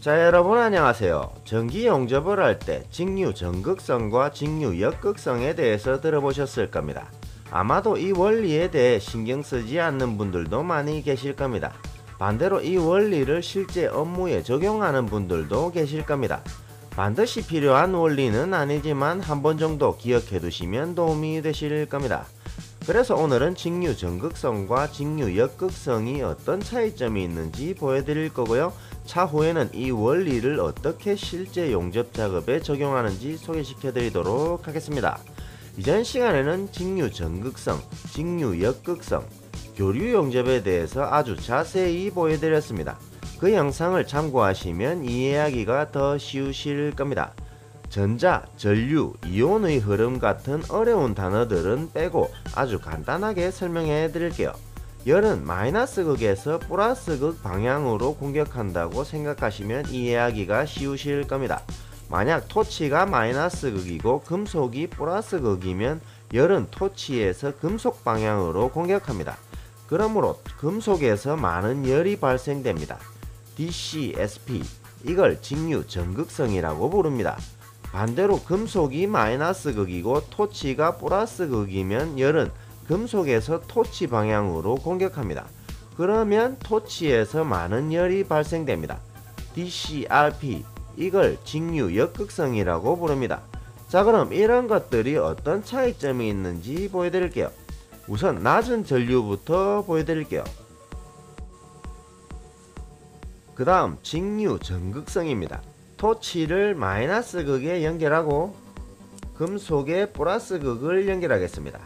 자 여러분 안녕하세요. 전기 용접을 할 때 직류 전극성과 직류 역극성에 대해서 들어보셨을 겁니다. 아마도 이 원리에 대해 신경 쓰지 않는 분들도 많이 계실 겁니다. 반대로 이 원리를 실제 업무에 적용하는 분들도 계실 겁니다. 반드시 필요한 원리는 아니지만 한 번 정도 기억해 두시면 도움이 되실 겁니다. 그래서 오늘은 직류 전극성과 직류 역극성이 어떤 차이점이 있는지 보여드릴 거고요. 차후에는 이 원리를 어떻게 실제 용접 작업에 적용하는지 소개시켜 드리도록 하겠습니다. 이전 시간에는 직류 전극성, 직류 역극성, 교류 용접에 대해서 아주 자세히 보여드렸습니다. 그 영상을 참고하시면 이해하기가 더 쉬우실 겁니다. 전자, 전류, 이온의 흐름 같은 어려운 단어들은 빼고 아주 간단하게 설명해 드릴게요. 열은 마이너스 극에서 플러스 극 방향으로 공격한다고 생각하시면 이해하기가 쉬우실 겁니다. 만약 토치가 마이너스 극이고 금속이 플러스 극이면 열은 토치에서 금속 방향으로 공격합니다. 그러므로 금속에서 많은 열이 발생됩니다. DCSP 이걸 직류 전극성이라고 부릅니다. 반대로 금속이 마이너스 극이고 토치가 플러스 극이면 열은 금속에서 토치 방향으로 공격합니다. 그러면 토치에서 많은 열이 발생됩니다. DCRP 이걸 직류 역극성이라고 부릅니다. 자 그럼 이런 것들이 어떤 차이점이 있는지 보여드릴게요. 우선 낮은 전류부터 보여드릴게요. 그 다음 직류 전극성입니다. 토치를 마이너스 극에 연결하고 금속에 플러스 극을 연결하겠습니다.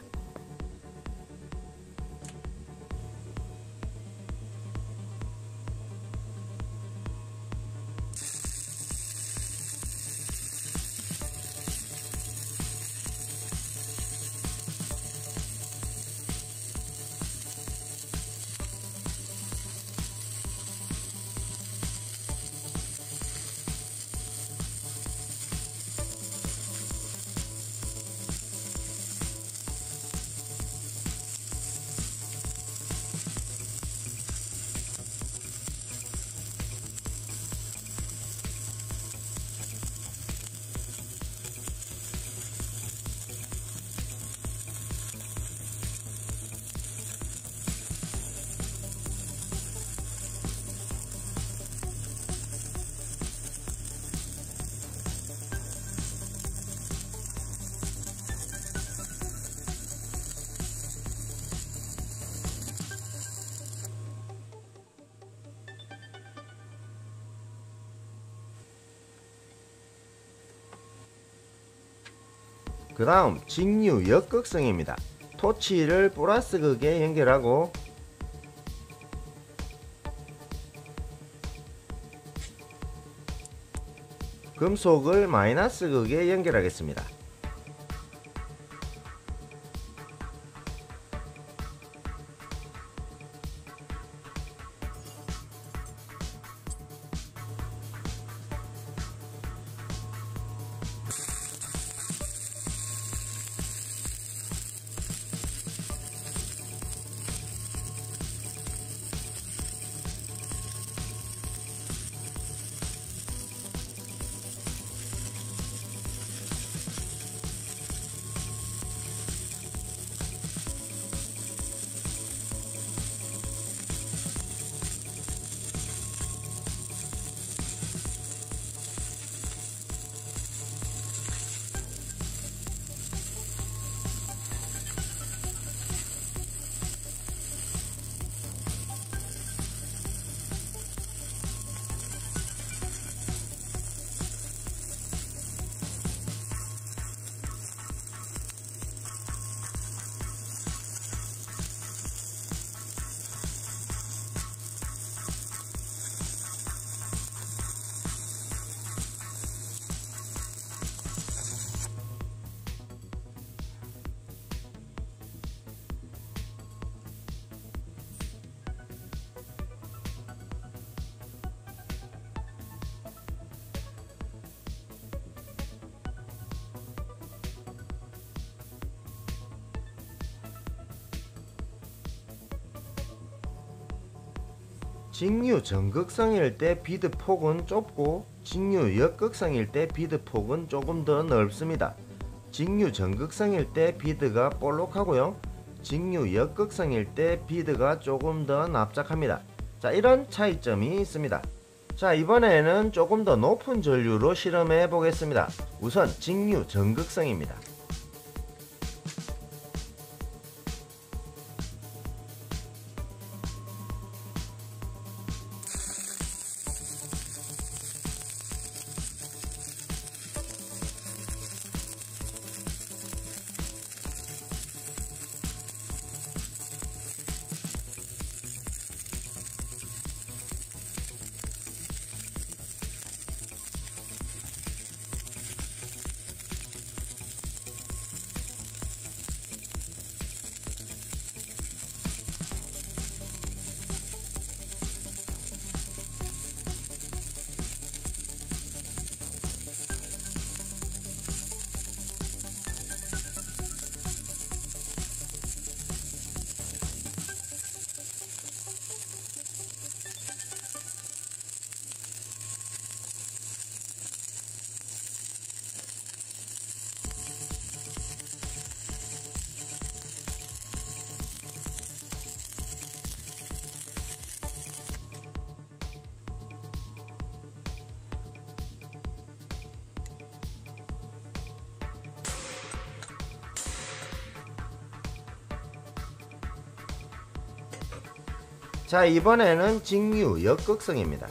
그 다음 직류 역극성입니다. 토치를 플러스 극에 연결하고 금속을 마이너스 극에 연결하겠습니다. 직류 전극성일 때 비드 폭은 좁고 직류 역극성일 때 비드 폭은 조금 더 넓습니다. 직류 전극성일 때 비드가 볼록하고요. 직류 역극성일 때 비드가 조금 더 납작합니다. 자 이런 차이점이 있습니다. 자 이번에는 조금 더 높은 전류로 실험해 보겠습니다. 우선 직류 전극성입니다. 자 이번에는 직류 역극성입니다.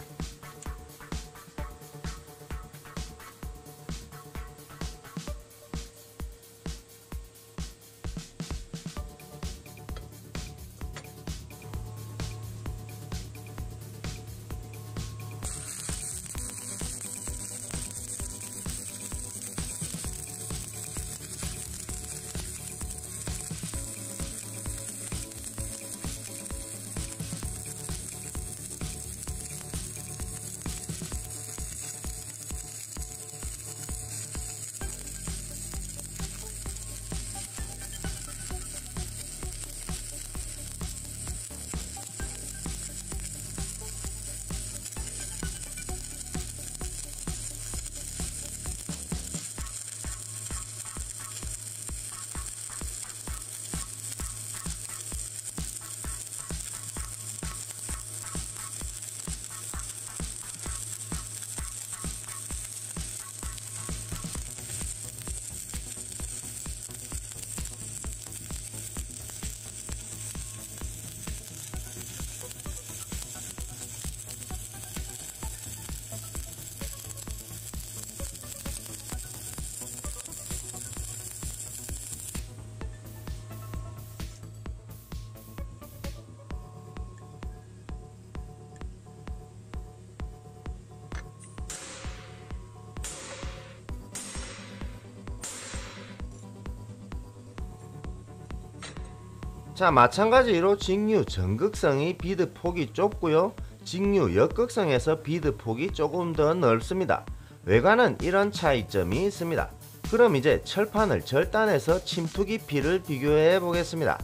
자 마찬가지로 직류 전극성이 비드 폭이 좁고요. 직류 역극성에서 비드 폭이 조금 더 넓습니다. 외관은 이런 차이점이 있습니다. 그럼 이제 철판을 절단해서 침투 깊이를 비교해 보겠습니다.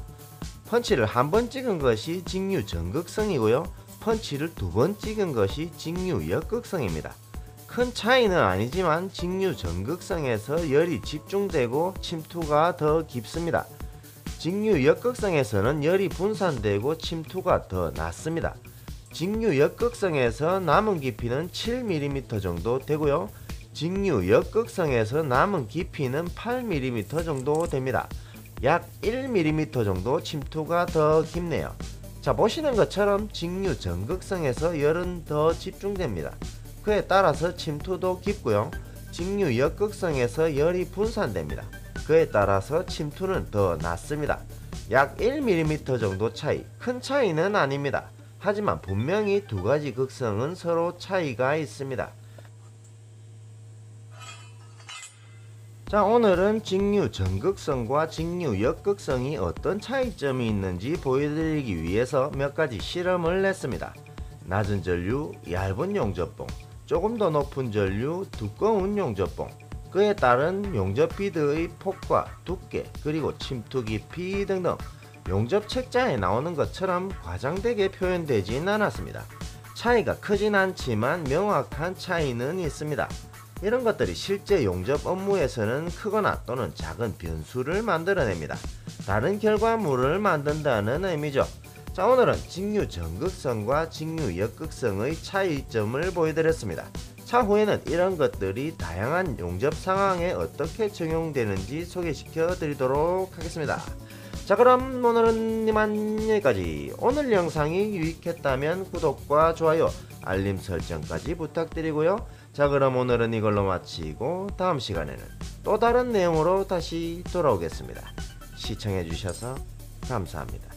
펀치를 한 번 찍은 것이 직류 전극성이고요. 펀치를 두 번 찍은 것이 직류 역극성입니다. 큰 차이는 아니지만 직류 전극성에서 열이 집중되고 침투가 더 깊습니다 직류 역극성에서는 열이 분산되고 침투가 더 낮습니다. 직류 역극성에서 남은 깊이는 7mm 정도 되고요. 직류 역극성에서 남은 깊이는 8mm 정도 됩니다. 약 1mm 정도 침투가 더 깊네요. 자 보시는 것처럼 직류 전극성에서 열은 더 집중됩니다. 그에 따라서 침투도 깊고요. 직류 역극성에서 열이 분산됩니다. 그에 따라서 침투는 더 낮습니다. 약 1mm 정도 차이, 큰 차이는 아닙니다. 하지만 분명히 두 가지 극성은 서로 차이가 있습니다. 자 오늘은 직류 전극성과 직류 역극성이 어떤 차이점이 있는지 보여드리기 위해서 몇 가지 실험을 했습니다. 낮은 전류, 얇은 용접봉, 조금 더 높은 전류, 두꺼운 용접봉, 그에 따른 용접 비드의 폭과 두께 그리고 침투 깊이 등등 용접 책자에 나오는 것처럼 과장되게 표현되진 않았습니다. 차이가 크진 않지만 명확한 차이는 있습니다. 이런 것들이 실제 용접 업무에서는 크거나 또는 작은 변수를 만들어냅니다. 다른 결과물을 만든다는 의미죠. 자 오늘은 직류 전극성과 직류 역극성의 차이점을 보여드렸습니다. 차후에는 이런 것들이 다양한 용접 상황에 어떻게 적용되는지 소개시켜 드리도록 하겠습니다. 자 그럼 오늘은 이만 여기까지. 오늘 영상이 유익했다면 구독과 좋아요 알림 설정까지 부탁드리고요. 자 그럼 오늘은 이걸로 마치고 다음 시간에는 또 다른 내용으로 다시 돌아오겠습니다. 시청해 주셔서 감사합니다